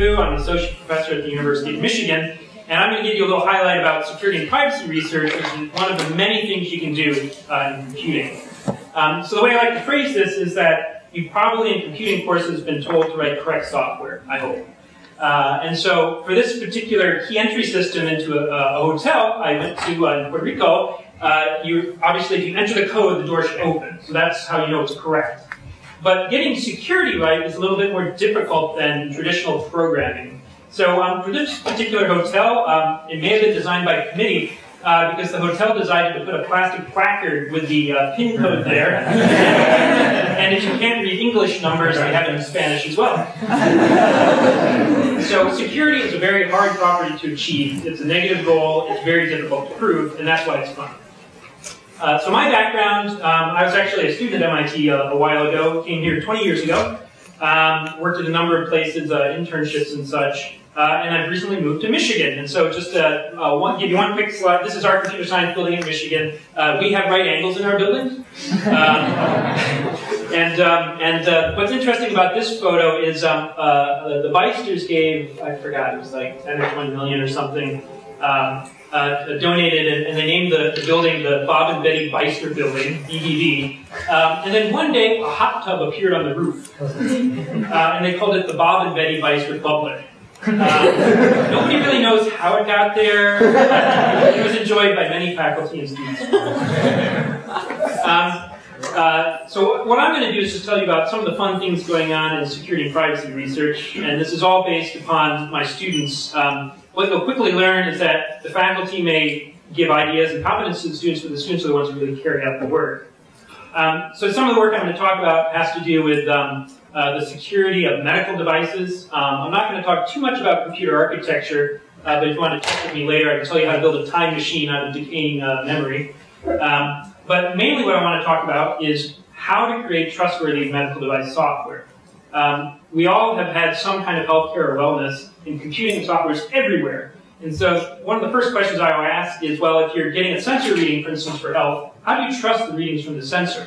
Fu. I'm an associate professor at the University of Michigan. And I'm going to give you a little highlight about security and privacy research, which is one of the many things you can do uh, in computing. Um, so the way I like to phrase this is that you've probably in computing courses been told to write correct software, I hope. Uh, and so for this particular key entry system into a, a hotel I went to uh, in Puerto Rico, uh, you obviously if you enter the code, the door should open. So that's how you know it's correct. But getting security right is a little bit more difficult than traditional programming. So um, for this particular hotel, um, it may have been designed by a committee uh, because the hotel decided to put a plastic placard with the uh, PIN code there. and if you can't read English numbers, they have it in Spanish as well. so security is a very hard property to achieve. It's a negative goal. It's very difficult to prove, and that's why it's fun. Uh, so my background, um, I was actually a student at MIT a, uh, a while ago, came here 20 years ago, um, worked at a number of places, uh, internships and such, uh, and I've recently moved to Michigan. And so just uh, uh, give you one quick slide. This is our computer science building in Michigan. we have right angles in our buildings. Um, and um, and what's interesting about this photo is um, the Beysters gave, I forgot, it was like 10 or 20 million or something, um, uh, donated, and, and, they named the, the, building the Bob and Betty Beyster Building, BBB. Um, and then one day, a hot tub appeared on the roof, uh, and they called it the Bob and Betty Beyster Bubbler. Uh, nobody really knows how it got there. it was enjoyed by many faculty and students. Um, uh, so what I'm going to do is just tell you about some of the fun things going on in security and privacy research, and this is all based upon my students um, what you'll quickly learn is that the faculty may give ideas and confidence to the students, but the students are the ones who really carry out the work. Um, so some of the work I'm going to talk about has to do with um, uh, the security of medical devices. Um, I'm not going to talk too much about computer architecture, uh, but if you want to check with me later, I can tell you how to build a time machine out of decaying uh, memory. Um, but mainly what I want to talk about is how to create trustworthy medical device software. Um, we all have had some kind of healthcare or wellness and computing software is everywhere. And so one of the first questions I always ask is, well, if you're getting a sensor reading, for instance, for health, how do you trust the readings from the sensor?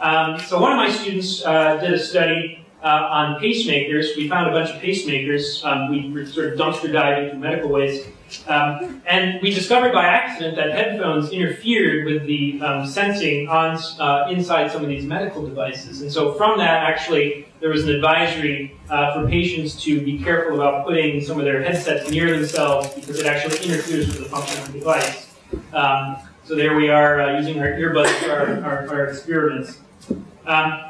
Um, so one of my students uh, did a study uh, on pacemakers. We found a bunch of pacemakers. Um, we were sort of dumpster diving through medical waste. Um, and we discovered by accident that headphones interfered with the um, sensing on uh, inside some of these medical devices. And so from that, actually, there was an advisory uh, for patients to be careful about putting some of their headsets near themselves because it actually interferes with the function of the device. Um, so there we are uh, using our earbuds for our, our, our experiments. Um,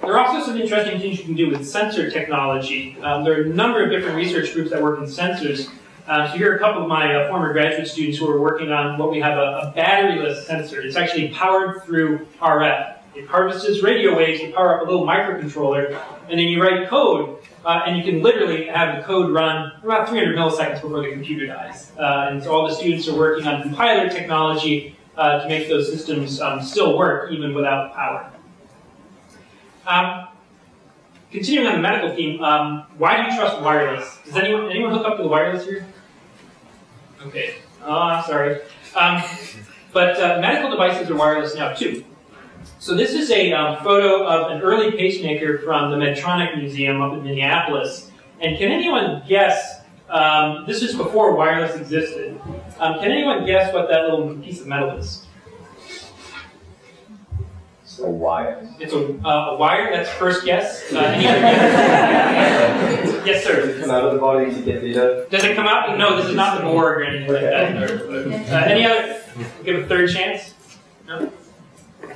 there are also some interesting things you can do with sensor technology. Um, there are a number of different research groups that work in sensors. Uh, so here are a couple of my uh, former graduate students who are working on what we have a, a batteryless sensor. It's actually powered through RF. It harvests radio waves to power up a little microcontroller, and then you write code, uh, and you can literally have the code run about 300 milliseconds before the computer dies. Uh, and so all the students are working on compiler technology uh, to make those systems um, still work even without power. Um, continuing on the medical theme, um, why do you trust wireless? Does anyone anyone hook up to the wireless here? Okay. Oh, sorry. Um, but uh, medical devices are wireless now too. So this is a um, photo of an early pacemaker from the Medtronic Museum up in Minneapolis. And can anyone guess, um, this is before wireless existed, um, can anyone guess what that little piece of metal is? It's a wire. It's a, uh, a wire, that's first guess. Uh, any other guess? yes, sir. Does it come out of the body to get data? Does it come out? No, this is not the Borg or anything like that. Uh, any other? Give a third chance? No?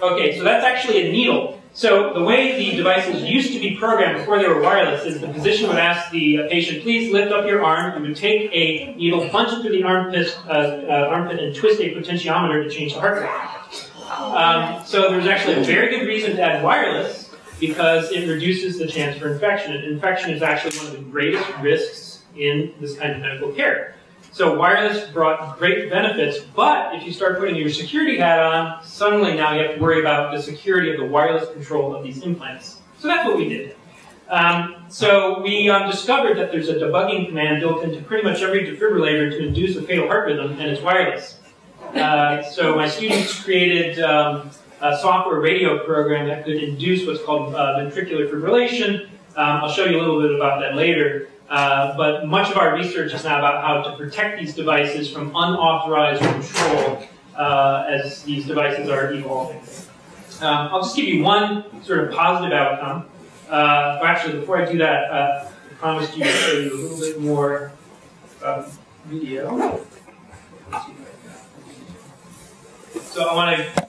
Okay, so that's actually a needle. So the way the devices used to be programmed before they were wireless is the physician would ask the patient, please lift up your arm. and would take a needle, punch it through the armpit, uh, uh, armpit and twist a potentiometer to change the heart rate. Um, so there's actually a very good reason to add wireless because it reduces the chance for infection. Infection is actually one of the greatest risks in this kind of medical care. So wireless brought great benefits, but if you start putting your security hat on, suddenly now you have to worry about the security of the wireless control of these implants. So that's what we did. Um, so we um, discovered that there's a debugging command built into pretty much every defibrillator to induce a fatal heart rhythm, and it's wireless. Uh, so my students created um, a software radio program that could induce what's called uh, ventricular fibrillation. Um, I'll show you a little bit about that later. Uh, but much of our research is now about how to protect these devices from unauthorized control uh, as these devices are evolving. Um, I'll just give you one sort of positive outcome. Uh, well, actually, before I do that, I promised you to show you a little bit more uh, video. So I want to,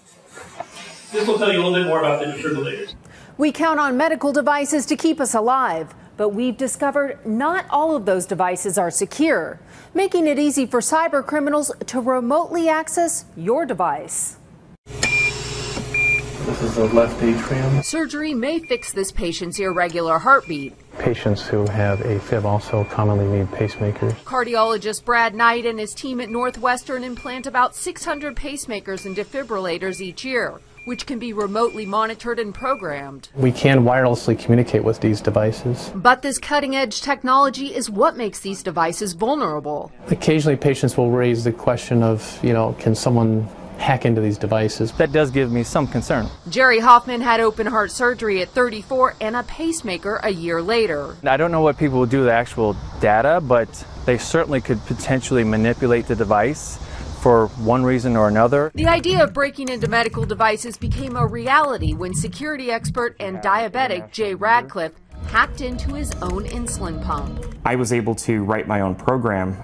this will tell you a little bit more about the defibrillators. We count on medical devices to keep us alive, but we've discovered not all of those devices are secure, making it easy for cyber criminals to remotely access your device. This is the left atrium. Surgery may fix this patient's irregular heartbeat. Patients who have AFib also commonly need pacemakers. Cardiologist Brad Knight and his team at Northwestern implant about 600 pacemakers and defibrillators each year, which can be remotely monitored and programmed. We can wirelessly communicate with these devices. But this cutting edge technology is what makes these devices vulnerable. Occasionally, patients will raise the question of, you know, can someone hack into these devices. That does give me some concern. Jerry Hoffman had open heart surgery at 34 and a pacemaker a year later. I don't know what people will do with the actual data, but they certainly could potentially manipulate the device for one reason or another. The idea of breaking into medical devices became a reality when security expert and diabetic Jay Radcliffe hacked into his own insulin pump. I was able to write my own program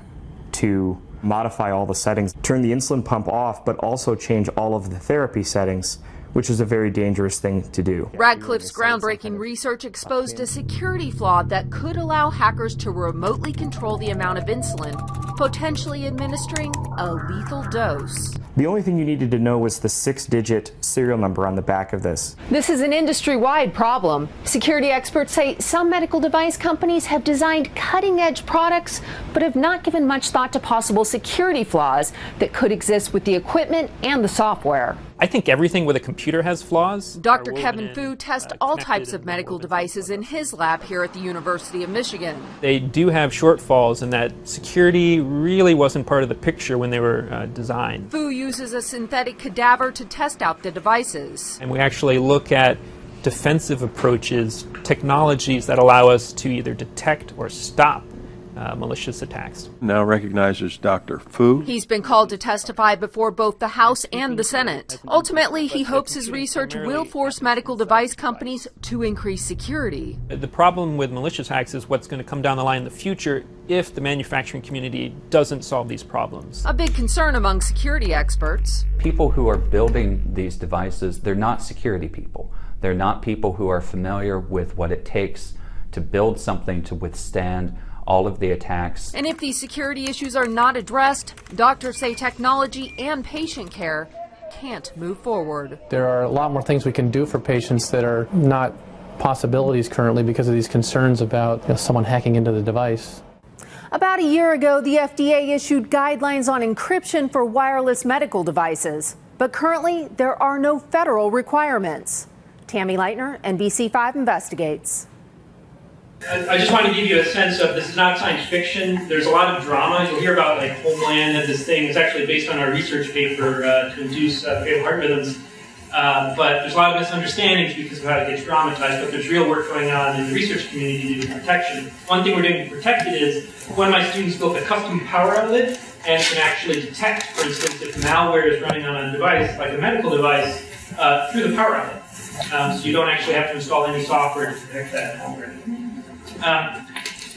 to modify all the settings, turn the insulin pump off, but also change all of the therapy settings, which is a very dangerous thing to do. Radcliffe's groundbreaking research exposed a security flaw that could allow hackers to remotely control the amount of insulin, potentially administering a lethal dose. The only thing you needed to know was the six digit serial number on the back of this. This is an industry wide problem. Security experts say some medical device companies have designed cutting edge products, but have not given much thought to possible security flaws that could exist with the equipment and the software. I think everything with a computer has flaws. Dr. Kevin Fu tests all types of medical devices in his lab here at the University of Michigan. They do have shortfalls in that security really wasn't part of the picture when they were uh, designed. Fu uses a synthetic cadaver to test out the devices. And we actually look at defensive approaches, technologies that allow us to either detect or stop uh, malicious attacks. Now recognized as Dr. Fu. He's been called to testify before both the House and the Senate. Ultimately, he hopes his research will force medical device companies to increase security. The problem with malicious hacks is what's going to come down the line in the future if the manufacturing community doesn't solve these problems. A big concern among security experts. People who are building these devices, they're not security people. They're not people who are familiar with what it takes to build something to withstand all of the attacks. And if these security issues are not addressed, doctors say technology and patient care can't move forward. There are a lot more things we can do for patients that are not possibilities currently because of these concerns about you know, someone hacking into the device. About a year ago, the FDA issued guidelines on encryption for wireless medical devices. But currently, there are no federal requirements. Tammy Leitner, NBC5 investigates. I just want to give you a sense of this is not science fiction. There's a lot of drama. You'll hear about like Homeland and this thing. It's actually based on our research paper uh, to induce uh, fatal heart rhythms. Uh, but there's a lot of misunderstandings because of how it gets dramatized. But there's real work going on in the research community to do protection. One thing we're doing to protect it is one of my students built a custom power outlet and can actually detect, for instance, if malware is running on a device, like a medical device, uh, through the power outlet. Um, so you don't actually have to install any software to detect that malware. Um,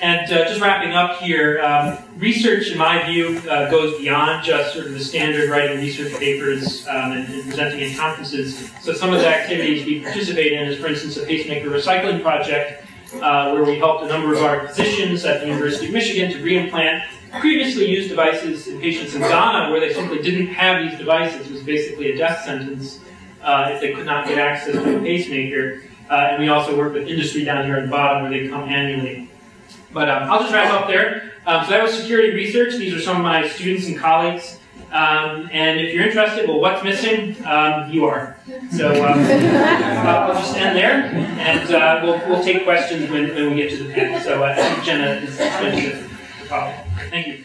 and uh, just wrapping up here, um, research, in my view, uh, goes beyond just sort of the standard writing research papers um, and, and, presenting in conferences. So some of the activities we participate in is, for instance, a pacemaker recycling project, uh, where we helped a number of our physicians at the University of Michigan to reimplant previously used devices in patients in Ghana, where they simply didn't have these devices. It was basically a death sentence uh, if they could not get access to a pacemaker. Uh, and we also work with industry down here at the bottom where they come annually. But um, I'll just wrap up there. Um, so that was security research. These are some of my students and colleagues. Um, and if you're interested, well, what's missing? Um, you are. So um, I'll just end there, and uh, we'll, we'll take questions when, when we get to the panel. So uh, Jenna is going to follow. Thank you.